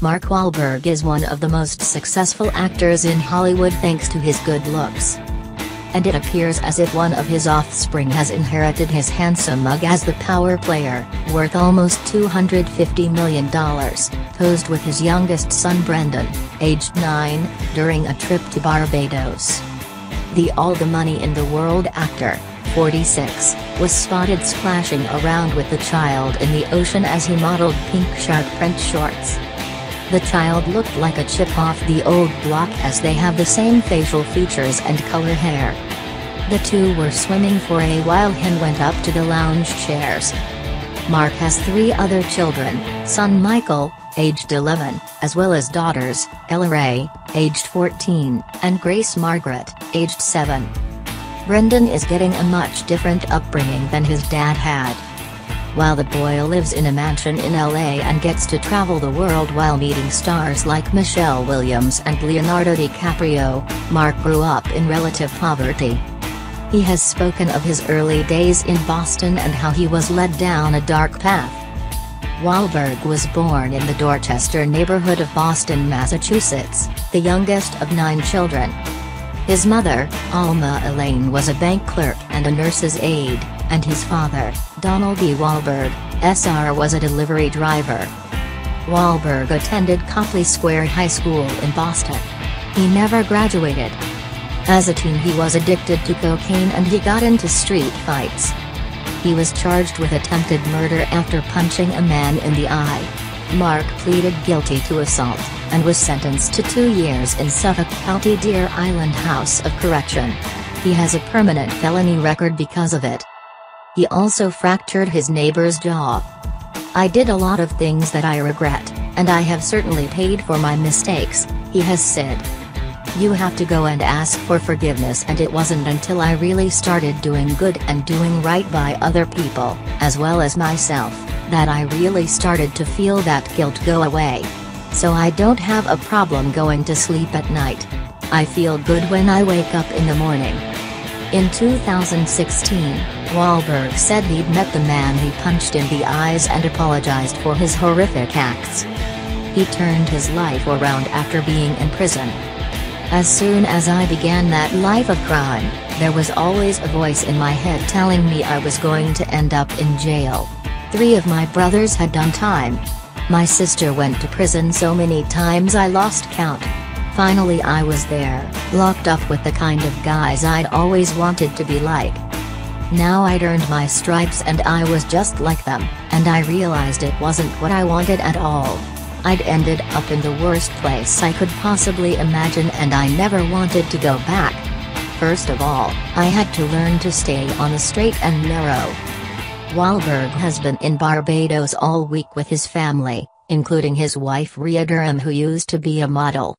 Mark Wahlberg is one of the most successful actors in Hollywood thanks to his good looks. And it appears as if one of his offspring has inherited his handsome mug as the power player, worth almost $250 million, posed with his youngest son Brendan, aged 9, during a trip to Barbados. The all the money in the world actor, 46, was spotted splashing around with the child in the ocean as he modeled pink shark print shorts. The child looked like a chip off the old block as they have the same facial features and color hair. The two were swimming for a while and went up to the lounge chairs. Mark has three other children, son Michael, aged 11, as well as daughters, Ella Rae, aged 14, and Grace Margaret, aged 7. Brendan is getting a much different upbringing than his dad had. While the boy lives in a mansion in LA and gets to travel the world while meeting stars like Michelle Williams and Leonardo DiCaprio, Mark grew up in relative poverty. He has spoken of his early days in Boston and how he was led down a dark path. Wahlberg was born in the Dorchester neighborhood of Boston, Massachusetts, the youngest of nine children. His mother, Alma Elaine was a bank clerk and a nurse's aide, and his father, Donald E. Wahlberg, SR was a delivery driver. Wahlberg attended Copley Square High School in Boston. He never graduated. As a teen he was addicted to cocaine and he got into street fights. He was charged with attempted murder after punching a man in the eye. Mark pleaded guilty to assault, and was sentenced to two years in Suffolk County Deer Island House of Correction. He has a permanent felony record because of it. He also fractured his neighbor's jaw. I did a lot of things that I regret, and I have certainly paid for my mistakes, he has said. You have to go and ask for forgiveness and it wasn't until I really started doing good and doing right by other people, as well as myself, that I really started to feel that guilt go away. So I don't have a problem going to sleep at night. I feel good when I wake up in the morning. In 2016, Wahlberg said he'd met the man he punched in the eyes and apologized for his horrific acts. He turned his life around after being in prison. As soon as I began that life of crime, there was always a voice in my head telling me I was going to end up in jail. Three of my brothers had done time. My sister went to prison so many times I lost count. Finally I was there, locked up with the kind of guys I'd always wanted to be like. Now I'd earned my stripes and I was just like them, and I realized it wasn't what I wanted at all. I'd ended up in the worst place I could possibly imagine and I never wanted to go back. First of all, I had to learn to stay on the straight and narrow. Wahlberg has been in Barbados all week with his family, including his wife Rhea Durham who used to be a model.